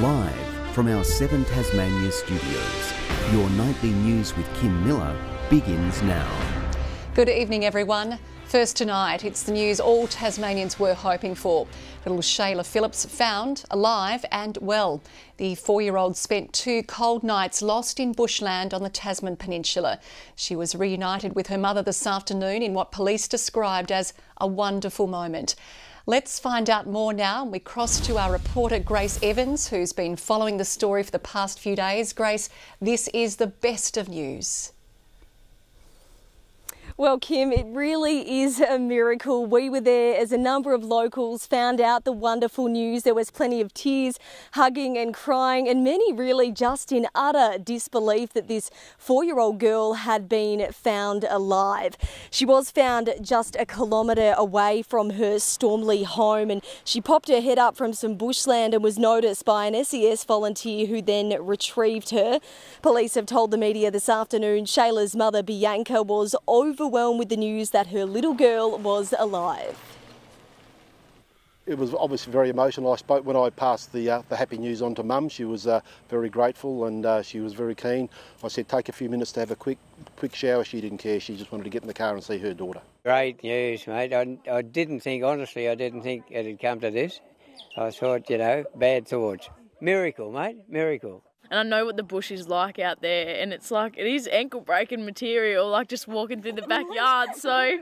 Live from our Seven Tasmania studios, your nightly news with Kim Miller begins now. Good evening, everyone. First tonight, it's the news all Tasmanians were hoping for. Little Shayla Phillips found alive and well. The four year old spent two cold nights lost in bushland on the Tasman Peninsula. She was reunited with her mother this afternoon in what police described as a wonderful moment. Let's find out more now. And we cross to our reporter Grace Evans, who's been following the story for the past few days. Grace, this is the best of news. Well, Kim, it really is a miracle. We were there as a number of locals found out the wonderful news. There was plenty of tears, hugging and crying, and many really just in utter disbelief that this four year old girl had been found alive. She was found just a kilometre away from her Stormlea home, and she popped her head up from some bushland and was noticed by an SES volunteer who then retrieved her. Police have told the media this afternoon Shayla's mother, Bianca, was over overwhelmed with the news that her little girl was alive. It was obviously very emotional. I spoke when I passed the uh, the happy news on to Mum. She was uh, very grateful and uh, she was very keen. I said take a few minutes to have a quick quick shower. She didn't care. She just wanted to get in the car and see her daughter. Great news, mate. I, I didn't think, honestly, I didn't think it had come to this. I thought, you know, bad thoughts. Miracle, mate, miracle and I know what the bush is like out there, and it's like it is ankle breaking material, like just walking through the backyard. So,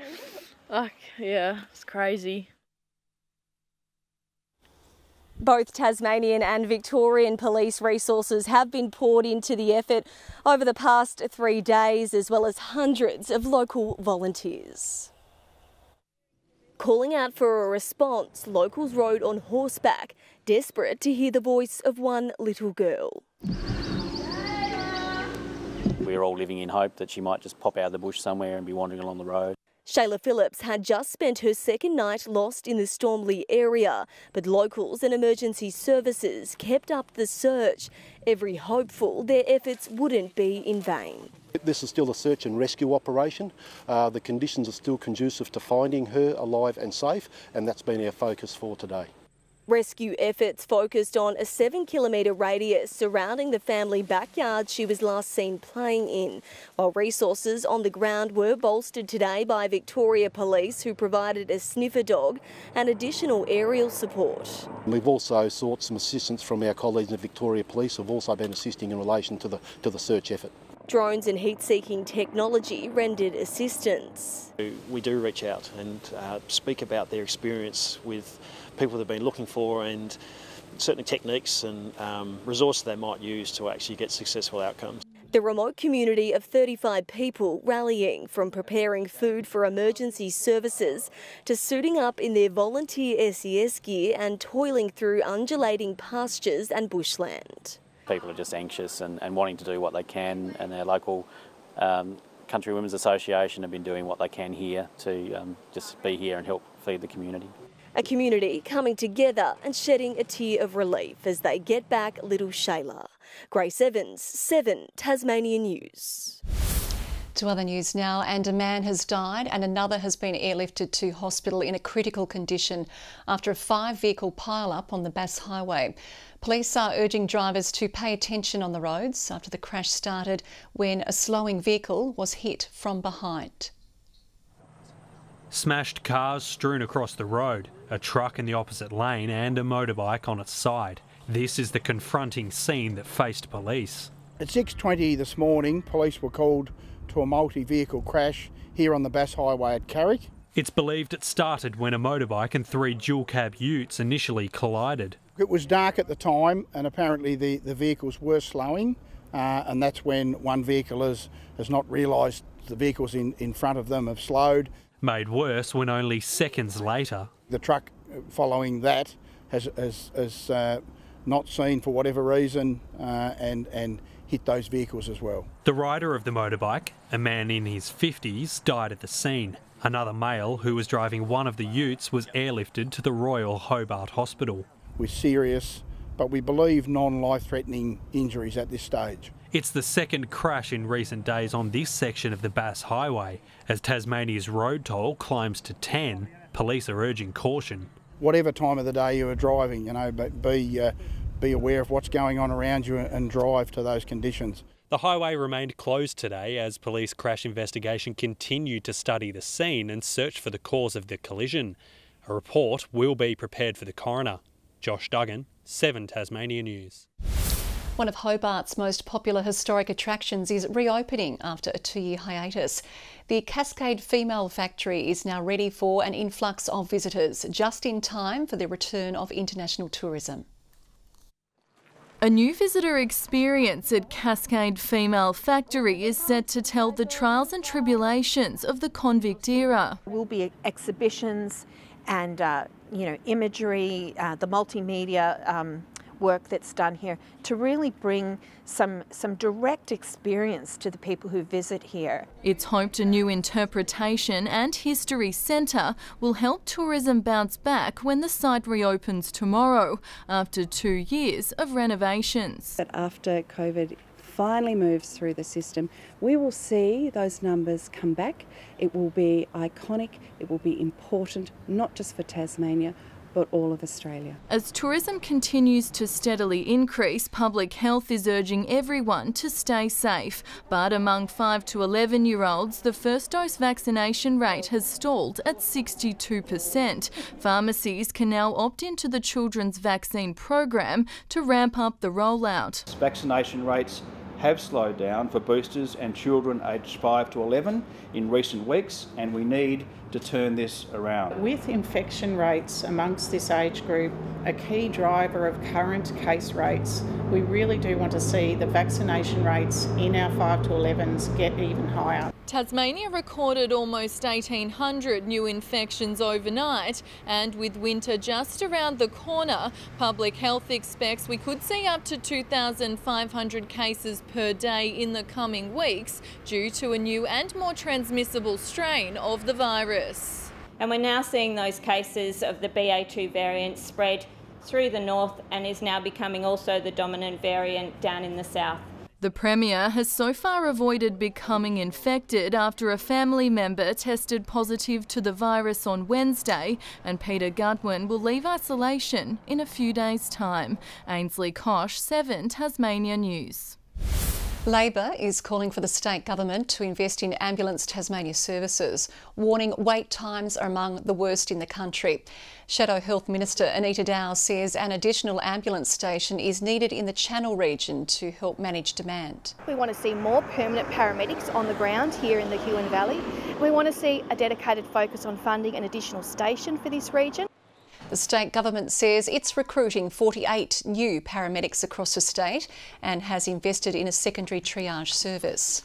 like, yeah, it's crazy. Both Tasmanian and Victorian police resources have been poured into the effort over the past three days, as well as hundreds of local volunteers. Calling out for a response, locals rode on horseback, desperate to hear the voice of one little girl. We were all living in hope that she might just pop out of the bush somewhere and be wandering along the road. Shayla Phillips had just spent her second night lost in the Stormlea area, but locals and emergency services kept up the search, every hopeful their efforts wouldn't be in vain. This is still a search and rescue operation. Uh, the conditions are still conducive to finding her alive and safe, and that's been our focus for today. Rescue efforts focused on a seven kilometre radius surrounding the family backyard she was last seen playing in, while resources on the ground were bolstered today by Victoria Police, who provided a sniffer dog and additional aerial support. We've also sought some assistance from our colleagues in the Victoria Police, who have also been assisting in relation to the, to the search effort. Drones and heat seeking technology rendered assistance. We do reach out and uh, speak about their experience with people they've been looking for and certain techniques and um, resources they might use to actually get successful outcomes. The remote community of 35 people rallying from preparing food for emergency services to suiting up in their volunteer SES gear and toiling through undulating pastures and bushland people are just anxious and, and wanting to do what they can, and their local um, Country Women's Association have been doing what they can here to um, just be here and help feed the community. A community coming together and shedding a tear of relief as they get back little Shayla. Grace Evans, 7 Tasmania News. To other news now, and a man has died and another has been airlifted to hospital in a critical condition after a five vehicle pile up on the Bass Highway. Police are urging drivers to pay attention on the roads after the crash started when a slowing vehicle was hit from behind. Smashed cars strewn across the road, a truck in the opposite lane, and a motorbike on its side. This is the confronting scene that faced police. At 6:20 this morning, police were called to a multi-vehicle crash here on the Bass Highway at Carrick. It's believed it started when a motorbike and three dual cab utes initially collided. It was dark at the time, and apparently the, the vehicles were slowing, uh, and that's when one vehicle has, has not realised the vehicles in, in front of them have slowed. Made worse when only seconds later. The truck following that has, has, has uh, not seen for whatever reason uh, and, and hit those vehicles as well. The rider of the motorbike, a man in his 50s, died at the scene. Another male who was driving one of the utes was airlifted to the Royal Hobart Hospital with serious, but we believe non life threatening injuries at this stage. It's the second crash in recent days on this section of the Bass Highway. As Tasmania's road toll climbs to 10, police are urging caution. Whatever time of the day you are driving, you know, but be, uh, be aware of what's going on around you and drive to those conditions. The highway remained closed today as police crash investigation continued to study the scene and search for the cause of the collision. A report will be prepared for the coroner. Josh Duggan, 7 Tasmania News. One of Hobart's most popular historic attractions is reopening after a two year hiatus. The Cascade Female Factory is now ready for an influx of visitors, just in time for the return of international tourism. A new visitor experience at Cascade Female Factory is set to tell the trials and tribulations of the convict era. There will be exhibitions and uh, you know imagery, uh, the multimedia um, work that's done here to really bring some, some direct experience to the people who visit here. It's hoped a new interpretation and history centre will help tourism bounce back when the site reopens tomorrow after two years of renovations. But after COVID finally moves through the system, we will see those numbers come back. It will be iconic, it will be important, not just for Tasmania, but all of Australia. As tourism continues to steadily increase, public health is urging everyone to stay safe. But among 5 to 11 year olds, the first dose vaccination rate has stalled at 62%. Pharmacies can now opt into the children's vaccine program to ramp up the rollout. Vaccination rates have slowed down for boosters and children aged 5 to 11 in recent weeks, and we need to turn this around. With infection rates amongst this age group a key driver of current case rates, we really do want to see the vaccination rates in our 5 to 11s get even higher. Tasmania recorded almost 1,800 new infections overnight, and with winter just around the corner, Public Health expects we could see up to 2,500 cases per day in the coming weeks due to a new and more transmissible strain of the virus. And we're now seeing those cases of the BA2 variant spread through the north and is now becoming also the dominant variant down in the south. The Premier has so far avoided becoming infected after a family member tested positive to the virus on Wednesday, and Peter Gutwein will leave isolation in a few days' time. Ainsley Kosh, 7 Tasmania News. Labor is calling for the state government to invest in Ambulance Tasmania services, warning wait times are among the worst in the country. Shadow Health Minister Anita Dow says an additional ambulance station is needed in the Channel region to help manage demand. We want to see more permanent paramedics on the ground here in the Huon Valley. We want to see a dedicated focus on funding an additional station for this region. The state government says it's recruiting 48 new paramedics across the state and has invested in a secondary triage service.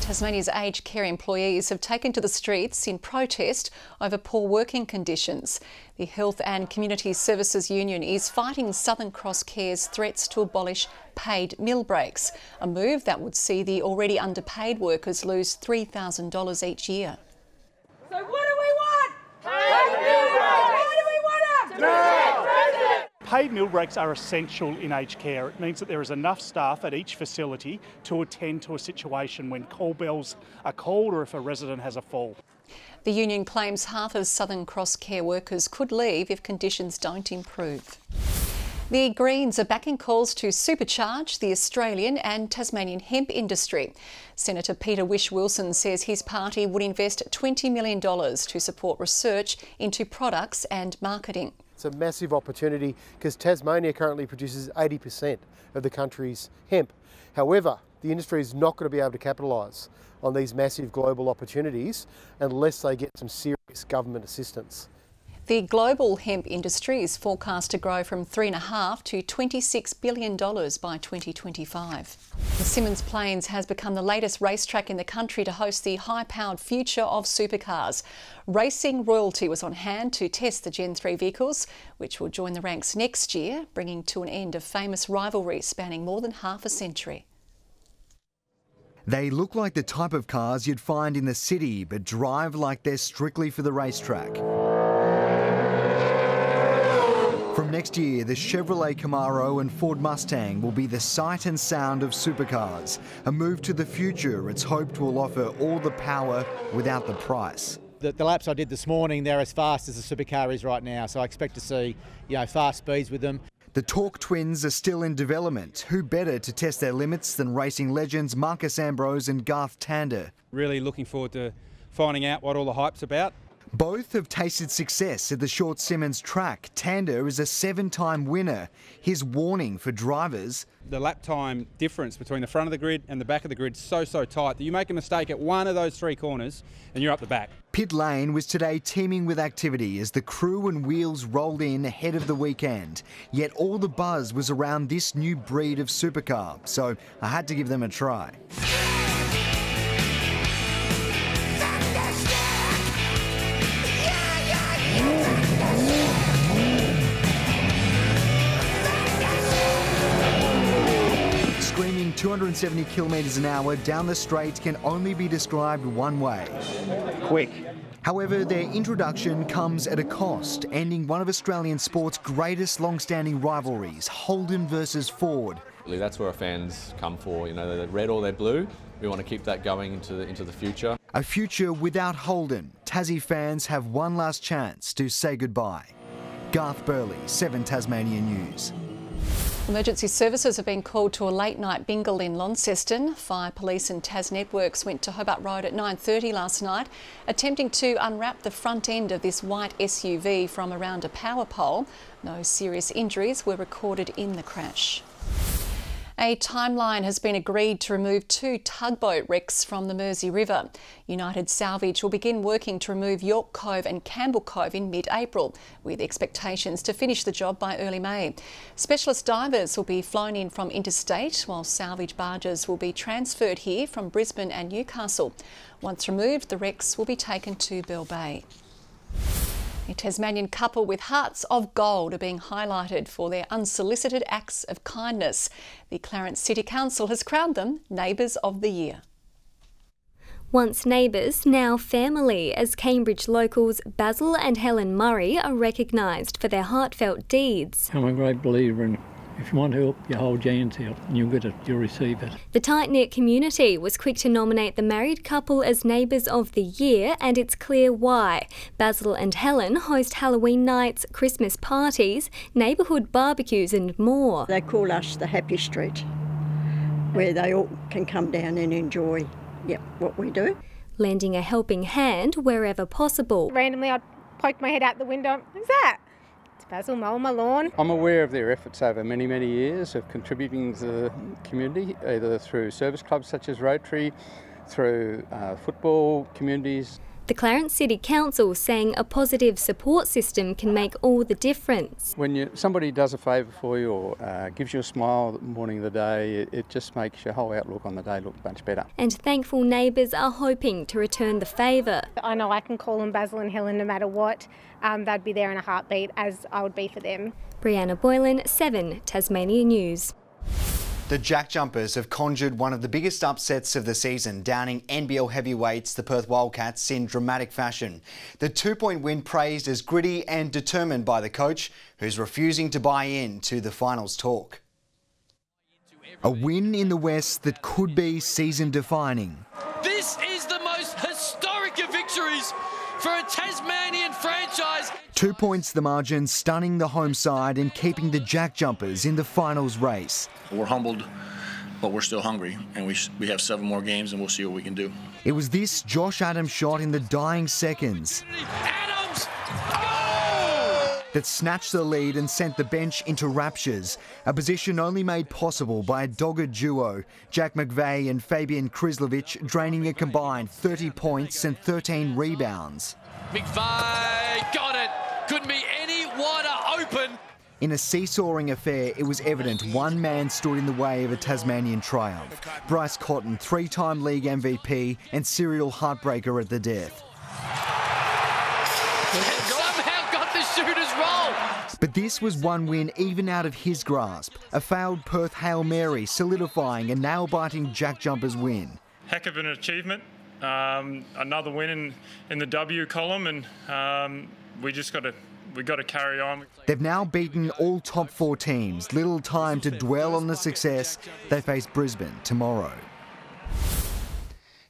Tasmania's aged care employees have taken to the streets in protest over poor working conditions. The Health and Community Services Union is fighting Southern Cross Care's threats to abolish paid meal breaks, a move that would see the already underpaid workers lose $3,000 each year. So what do we want? Paid meal breaks! Paid meal breaks are essential in aged care. It means that there is enough staff at each facility to attend to a situation when call bells are called or if a resident has a fall. The union claims half of Southern Cross care workers could leave if conditions don't improve. The Greens are backing calls to supercharge the Australian and Tasmanian hemp industry. Senator Peter Whish-Wilson says his party would invest $20 million to support research into products and marketing. It's a massive opportunity because Tasmania currently produces 80% of the country's hemp. However, the industry is not going to be able to capitalise on these massive global opportunities unless they get some serious government assistance. The global hemp industry is forecast to grow from $3.5 to $26 billion by 2025. The Symmons Plains has become the latest racetrack in the country to host the high powered future of supercars. Racing royalty was on hand to test the Gen 3 vehicles, which will join the ranks next year, bringing to an end a famous rivalry spanning more than half a century. They look like the type of cars you'd find in the city, but drive like they're strictly for the racetrack. From next year, the Chevrolet Camaro and Ford Mustang will be the sight and sound of supercars. A move to the future it's hoped will offer all the power without the price. The, the, laps I did this morning, they're as fast as the supercar is right now, so I expect to see, you know, fast speeds with them. The Torque twins are still in development. Who better to test their limits than racing legends Marcos Ambrose and Garth Tander? Really looking forward to finding out what all the hype's about. Both have tasted success at the Short Symmons track. Tander is a seven time winner. His warning for drivers the lap time difference between the front of the grid and the back of the grid so, so tight that you make a mistake at one of those three corners and you're up the back. Pit lane was today teeming with activity as the crew and wheels rolled in ahead of the weekend. Yet all the buzz was around this new breed of supercar, so I had to give them a try. 270 kilometres an hour down the straight can only be described one way. Quick. However, their introduction comes at a cost, ending one of Australian sport's greatest long-standing rivalries, Holden versus Ford. That's where our fans come for, you know, they're red or they're blue. We want to keep that going into the, into the future. A future without Holden. Tassie fans have one last chance to say goodbye. Garth Burley, 7 Tasmania News. Emergency services have been called to a late night bingle in Launceston. Fire police and TasNetworks went to Hobart Road at 9.30 last night, attempting to unwrap the front end of this white SUV from around a power pole. No serious injuries were recorded in the crash. A timeline has been agreed to remove two tugboat wrecks from the Mersey River. United Salvage will begin working to remove York Cove and Campbell Cove in mid-April, with expectations to finish the job by early May. Specialist divers will be flown in from interstate, while salvage barges will be transferred here from Brisbane and Newcastle. Once removed, the wrecks will be taken to Bell Bay. A Tasmanian couple with hearts of gold are being highlighted for their unsolicited acts of kindness. The Clarence City Council has crowned them Neighbours of the Year. Once neighbours, now family, as Cambridge locals Basil and Helen Murray are recognised for their heartfelt deeds. I'm a great believer in if you want help, you hold your hands out and you'll get it, you'll receive it. The tight knit community was quick to nominate the married couple as Neighbours of the Year, and it's clear why. Basil and Helen host Halloween nights, Christmas parties, neighbourhood barbecues, and more. They call us the Happy Street, where they all can come down and enjoy yep, what we do. Lending a helping hand wherever possible. Randomly, I'd poke my head out the window. Who's that? Basil. I'm aware of their efforts over many, many years of contributing to the community, either through service clubs such as Rotary, through uh, football communities. The Clarence City Council saying a positive support system can make all the difference. When you, somebody does a favour for you or uh, gives you a smile the morning of the day, it, it just makes your whole outlook on the day look much better. And thankful neighbours are hoping to return the favour. I know I can call them Basil and Helen no matter what. Um, they'd be there in a heartbeat, as I would be for them. Brianna Boylan, 7 Tasmania News. The Jack Jumpers have conjured one of the biggest upsets of the season, downing NBL heavyweights, the Perth Wildcats, in dramatic fashion. The two-point win praised as gritty and determined by the coach, who's refusing to buy in to the finals talk. A win in the West that could be season-defining. This is the most historic of victories for a Tasmanian franchise. Two points the margin, stunning the home side and keeping the Jack Jumpers in the finals race. We're humbled, but we're still hungry, and we, we have seven more games, and we'll see what we can do. It was this Josh Adams shot in the dying seconds. Adams! That snatched the lead and sent the bench into raptures, a position only made possible by a dogged duo, Jack McVeigh and Fabijan Krslovic draining a combined 30 points and 13 rebounds. McVeigh got it! Couldn't be any wider open! In a seesawing affair, it was evident one man stood in the way of a Tasmanian triumph. Bryce Cotton, three-time league MVP and serial heartbreaker at the death. somehow got the shooter's roll! But this was one win even out of his grasp. A failed Perth Hail Mary solidifying a nail-biting Jack Jumpers win. Heck of an achievement. Um, another win in, in the W column, and um, we just got to we got to carry on. They've now beaten all top four teams. Little time to dwell on the success. They face Brisbane tomorrow.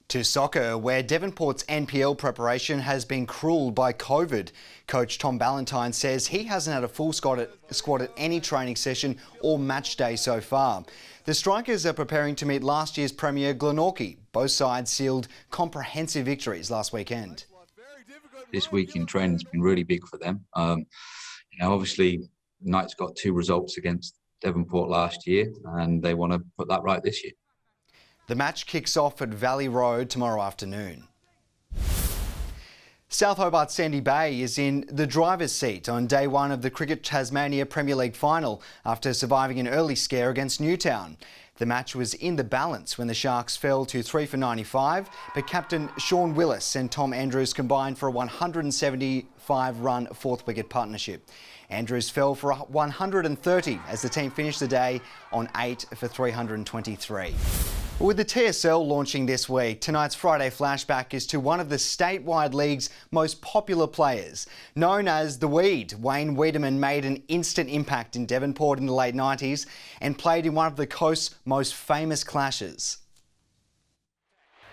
To soccer, where Devonport's NPL preparation has been cruelled by COVID. Coach Tom Ballantyne says he hasn't had a full squad at, squad at any training session or match day so far. The Strikers are preparing to meet last year's Premier Glenorchy. Both sides sealed comprehensive victories last weekend. This week in training has been really big for them. Um, you know, obviously, Knights got two results against Devonport last year, and they want to put that right this year. The match kicks off at Valley Road tomorrow afternoon. South Hobart Sandy Bay is in the driver's seat on day one of the Cricket Tasmania Premier League final after surviving an early scare against Newtown. The match was in the balance when the Sharks fell to 3 for 95, but captain Shaun Willis and Tom Andrews combined for a 175 run fourth wicket partnership. Andrews fell for 130 as the team finished the day on 8 for 323. With the TSL launching this week, tonight's Friday flashback is to one of the statewide league's most popular players. Known as the Weed, Wayne Weidemann made an instant impact in Devonport in the late 90s and played in one of the coast's most famous clashes.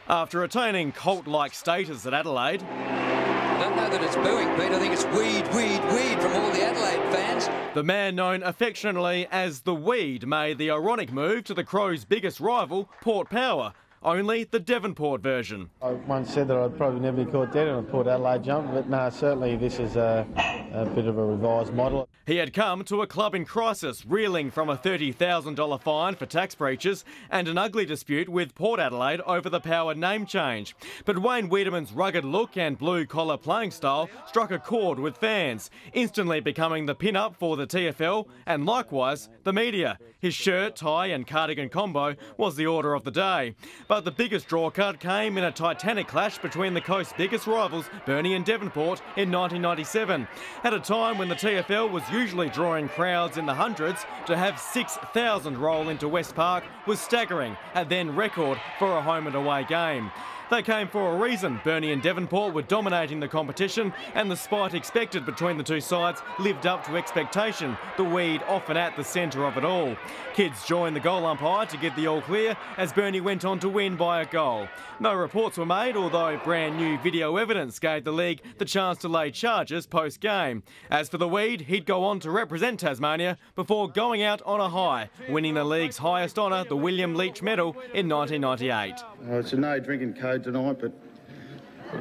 After attaining cult-like status at Adelaide, I don't know that it's booing, Pete. I think it's weed, weed, weed from all the Adelaide fans. The man known affectionately as the Weed made the ironic move to the Crows' biggest rival, Port Power, only the Devonport version. I once said that I'd probably never be caught dead on a Port Adelaide jump, but no, certainly this is a, a bit of a revised model. He had come to a club in crisis, reeling from a $30,000 fine for tax breaches and an ugly dispute with Port Adelaide over the Power name change. But Wayne Weidemann's rugged look and blue-collar playing style struck a chord with fans, instantly becoming the pin-up for the TFL and likewise the media. His shirt, tie and cardigan combo was the order of the day. But the biggest draw card came in a titanic clash between the coast's biggest rivals, Burnie and Devonport, in 1997. At a time when the TFL was usually drawing crowds in the hundreds, to have 6,000 roll into West Park was staggering, a then record for a home and away game. They came for a reason. Burnie and Devonport were dominating the competition, and the spite expected between the two sides lived up to expectation, the weed often at the centre of it all. Kids joined the goal umpire to get the all clear as Burnie went on to win by a goal. No reports were made, although brand new video evidence gave the league the chance to lay charges post game. As for the weed, he'd go on to represent Tasmania before going out on a high, winning the league's highest honour, the William Leitch Medal, in 1998. Uh, it's a no drinking code tonight, but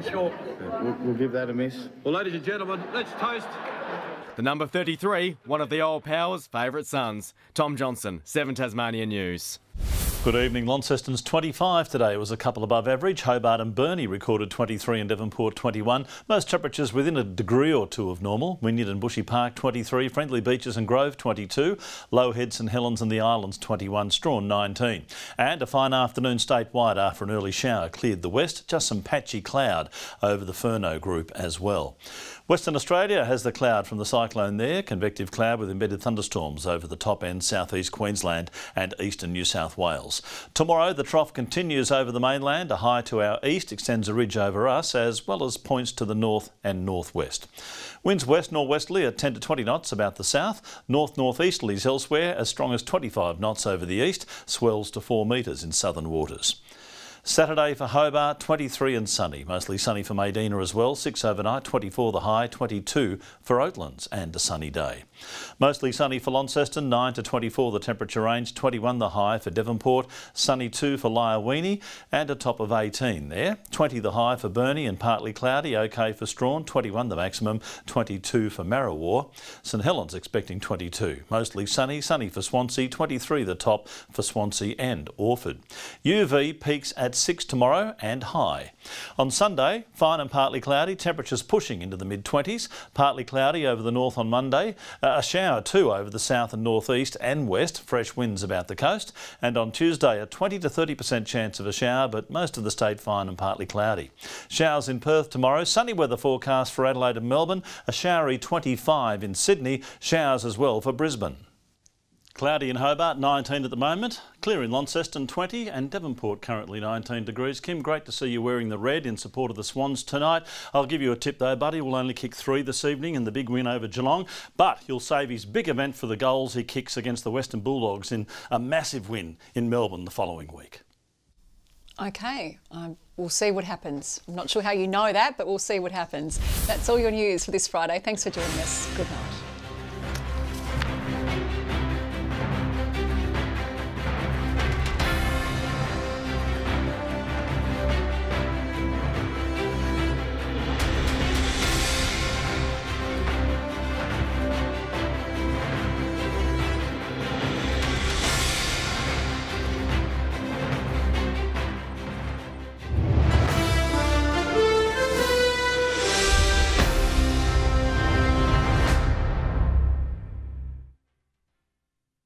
Sure. we'll, we'll give that a miss. Well, ladies and gentlemen, let's toast. The number 33, one of the old Power's favourite sons, Tom Johnson, 7 Tasmania News. Good evening. Launceston's 25 today was a couple above average. Hobart and Burnie recorded 23 and Devonport 21. Most temperatures within a degree or two of normal. Wynyard and Bushy Park 23, Friendly Beaches and Grove 22, Low Head, St Helens and the Islands 21, Strahan 19. And a fine afternoon statewide after an early shower cleared the west. Just some patchy cloud over the Furneaux group as well. Western Australia has the cloud from the cyclone there, convective cloud with embedded thunderstorms over the top end southeast Queensland and eastern New South Wales. Tomorrow the trough continues over the mainland, a high to our east extends a ridge over us as well as points to the north and northwest. Winds west northwesterly at 10 to 20 knots about the south, north northeasterlies elsewhere as strong as 25 knots over the east, swells to 4 metres in southern waters. Saturday for Hobart, 23 and sunny. Mostly sunny for Maydena as well. 6 overnight, 24 the high, 22 for Oatlands and a sunny day. Mostly sunny for Launceston, 9 to 24 the temperature range, 21 the high for Devonport, sunny 2 for Liawenee and a top of 18 there. 20 the high for Burnie and partly cloudy, okay for Strahan, 21 the maximum, 22 for Marrawah. St Helens expecting 22. Mostly sunny, sunny for Swansea, 23 the top for Swansea and Orford. UV peaks at 6 tomorrow and high. On Sunday, fine and partly cloudy, temperatures pushing into the mid-20s, partly cloudy over the north on Monday, uh, a shower too over the south and northeast and west, fresh winds about the coast, and on Tuesday a 20 to 30% chance of a shower, but most of the state fine and partly cloudy. Showers in Perth tomorrow, sunny weather forecast for Adelaide and Melbourne, a showery 25 in Sydney, showers as well for Brisbane. Cloudy in Hobart, 19 at the moment. Clear in Launceston, 20, and Devonport currently 19 degrees. Kim, great to see you wearing the red in support of the Swans tonight. I'll give you a tip though, buddy. We'll only kick three this evening in the big win over Geelong, but he'll save his big event for the goals he kicks against the Western Bulldogs in a massive win in Melbourne the following week. Okay, um, we'll see what happens. I'm not sure how you know that, but we'll see what happens. That's all your news for this Friday. Thanks for joining us. Good night.